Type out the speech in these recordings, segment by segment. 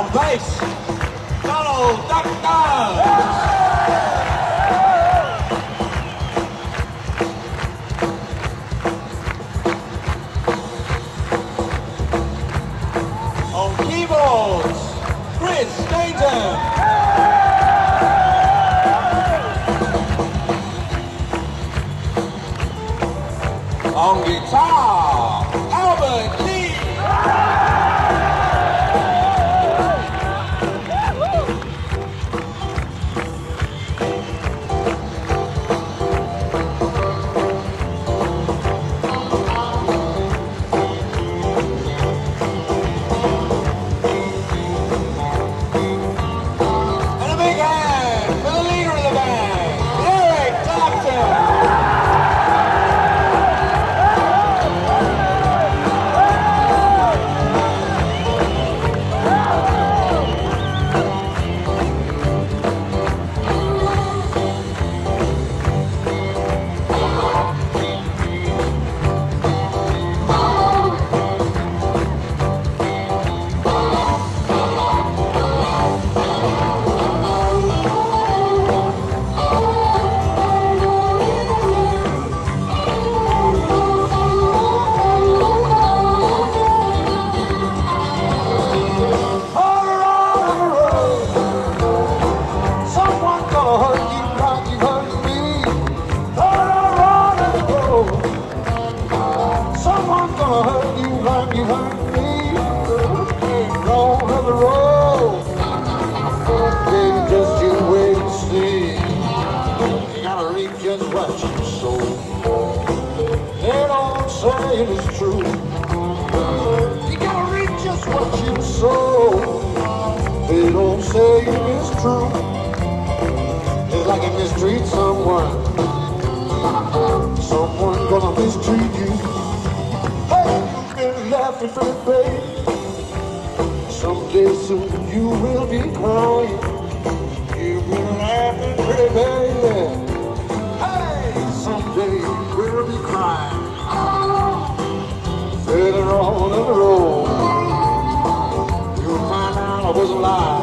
On bass, Donald Duck Dunn. On keyboards, Chris Stainton. On guitar, the road. Baby, just you wait and see. You gotta reap just what you sow. They don't say it is true. You gotta reap just what you sow. They don't say it is true. It's like you mistreat someone. Someone gonna mistreat you. Hey, you've been laughing for the baby. Someday soon you will be crying. You've been laughing pretty baby. Hey, someday you will be crying. Ah. Further on in the road, you'll find out I was alive.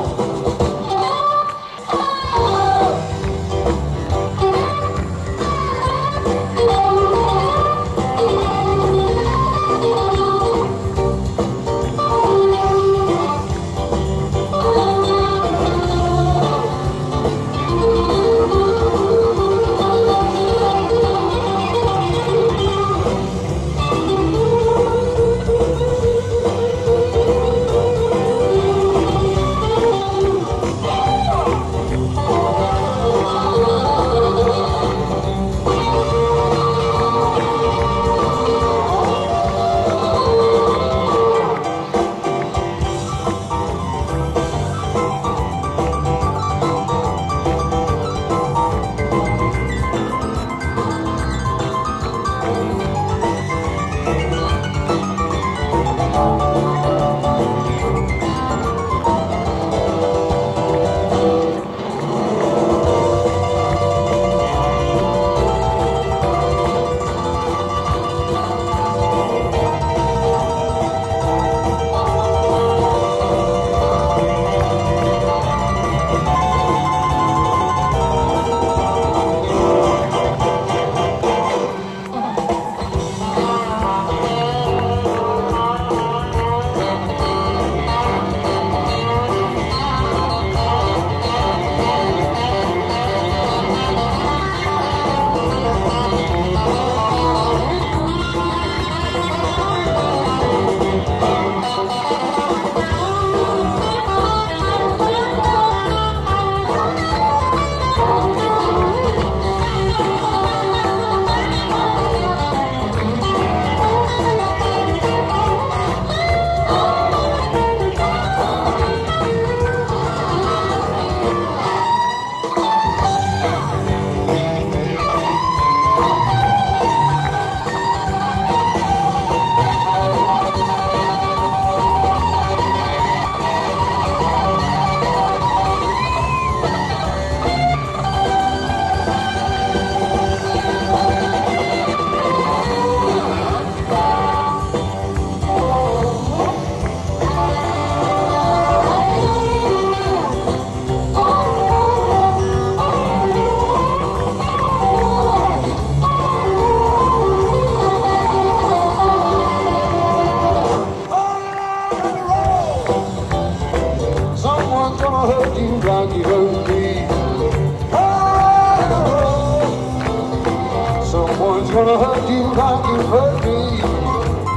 Someone's gonna hurt you like you hurt me.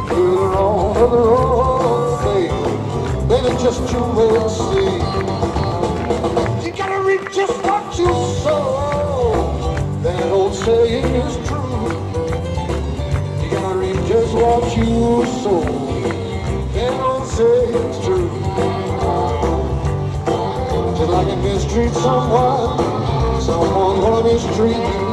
Through the wrong of the road, baby. Baby, just you wait and see. You gotta reap just what you sow. That old saying is true. You gotta reap just what you sow. That old saying's true. Just like you mistreat someone, someone's gonna mistreat you.